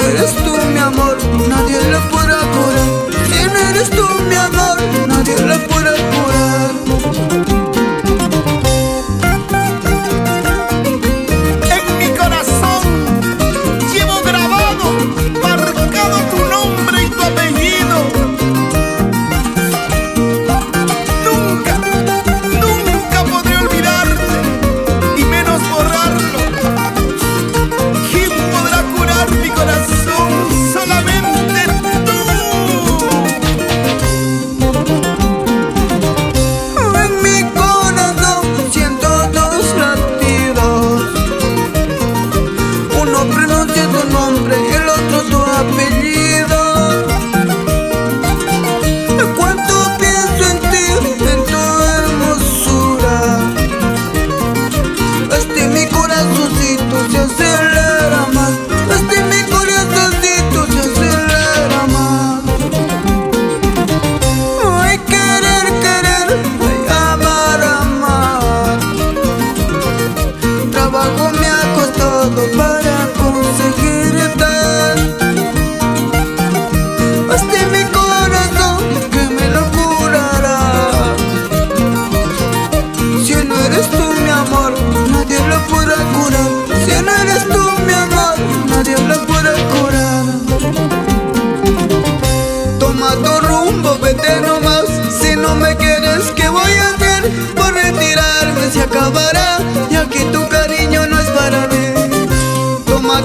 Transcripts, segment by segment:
y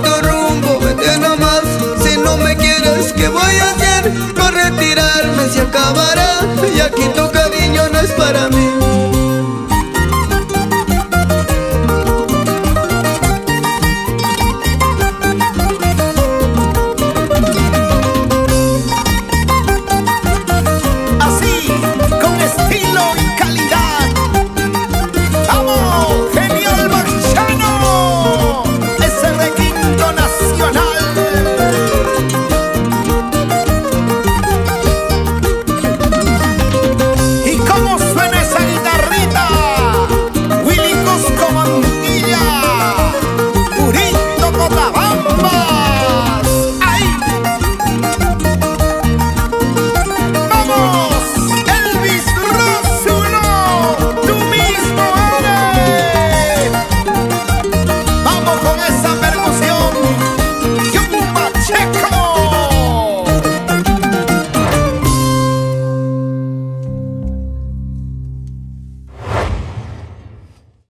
Tu rumbo, vete nomás. Si no me quieres, ¿qué voy a hacer? No retirarme se acabará y aquí tu cariño no.